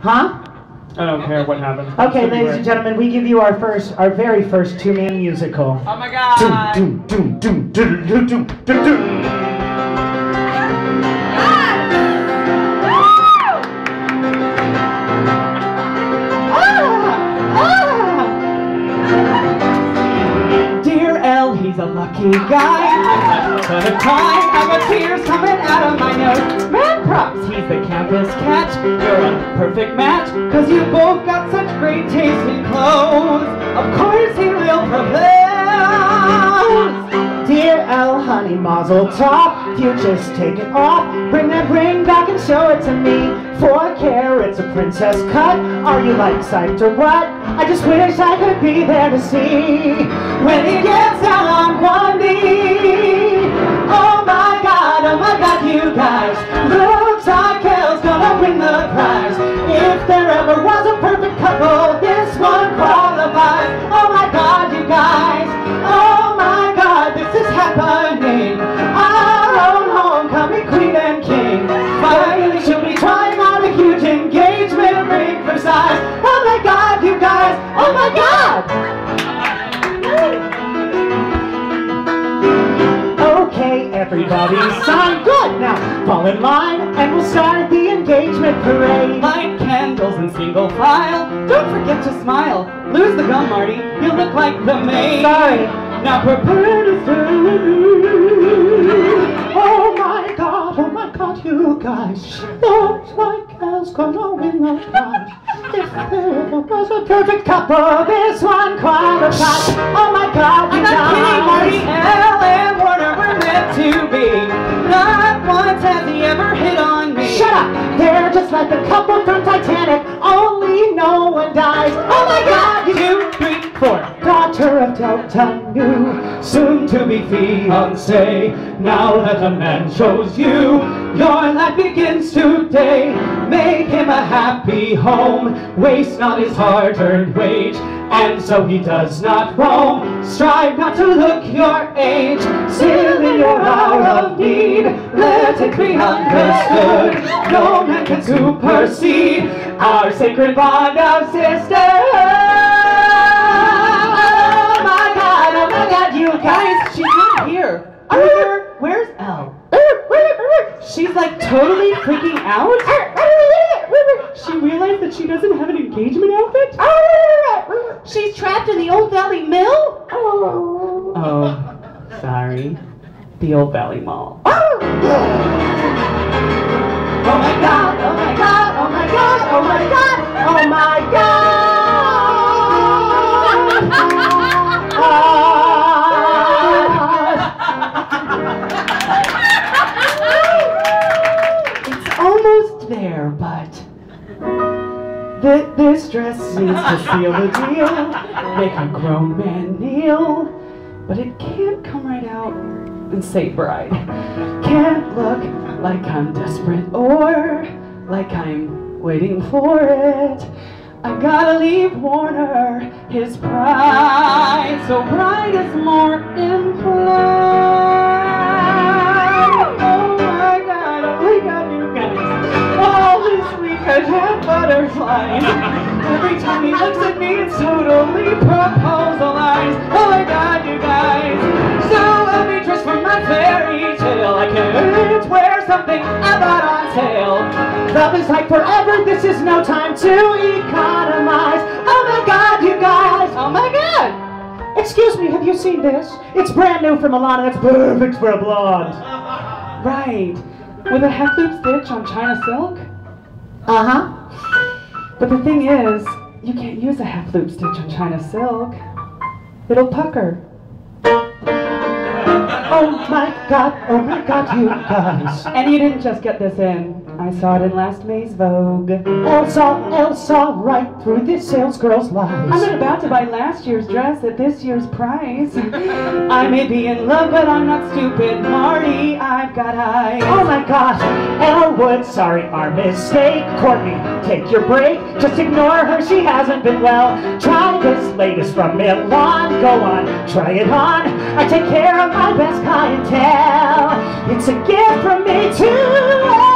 Huh? I don't care what happens. Okay, ladies great. and gentlemen, we give you our first, our very first two-man musical. Oh my god! Doom, doom, doom, doom, doom, doom, doom, doom. A lucky guy. But a time, I got tears coming out of my nose. Man props, he's the campus catch. You're a perfect match, cause you both got such great taste in clothes. Of course he will propose. Dear Elle, honey, mazel tov. You just take it off. Bring that ring back show it to me. Four carats, a princess cut. Are you like psyched or what? I just wish I could be there to see when he gets down on one knee. Oh my God, oh my God, you guys. Looks like Elle's gonna win the prize. If there ever was a perfect couple, sign good. Now, fall in line and we'll start the engagement parade. Light candles in single file. Don't forget to smile. Lose the gum, Marty. You look like the maid. Sorry. Now prepare to stay. Oh my god, oh my god, you guys. Looks like Elle's gonna win the prize. If there ever was a perfect couple, this one qualifies. Oh my god, you I'm not kidding, Marty. guys. And Warner meant to be. Not once has he ever hit on me. Shut up! They're just like the couple from Titanic, only no one dies. Oh my god, you Two, three, four. daughter of Delta Nu, Soon to be fiance. Now that a man chose you, your life begins today. Make him a happy home. Waste not his hard-earned wage. And so he does not roam. Strive not to look your age. Still in your hour of need, let it be understood. No man can supersede our sacred bond of sisterhood. Oh my god, oh my god, you guys, she's not here. You? Where's Elle? She's like totally freaking out. She realized that she doesn't have an engagement outfit? She's trapped in the Old Valley Mill? Oh, sorry. The Old Valley Mall. Oh! oh my god, oh my god, oh my god, oh my god, oh my god. It's almost there, but th- this dress needs to seal the deal, make a grown man kneel, but it can't come right out and say bride. Can't look like I'm desperate or like I'm waiting for it. I gotta leave Warner his pride, so bride is more implied. Butterflies. Every time he looks at me, it's totally proposalized. Oh my god, you guys. So I'll be dressed from my fairy tale. I can't wear something I bought on sale. Love is like forever, this is no time to economize. Oh my god, you guys! Oh my god. Excuse me, have you seen this? It's brand new from Milan it's perfect for a blonde. Right. With a half loop stitch on China silk? Uh huh. But the thing is, you can't use a half loop stitch on China silk. It'll pucker. Oh my god, oh my god, you guys. And you didn't just get this in. I saw it in last May's Vogue. Elsa, Elsa, right through this sales girl's lies. I'm about to buy last year's dress at this year's price. I may be in love, but I'm not stupid. Marty, I've got eyes. Oh my gosh, Elwood, sorry, our mistake. Courtney, take your break. Just ignore her, she hasn't been well. Try this latest from Milan. Go on, try it on. I take care of my best clientele. It's a gift from me to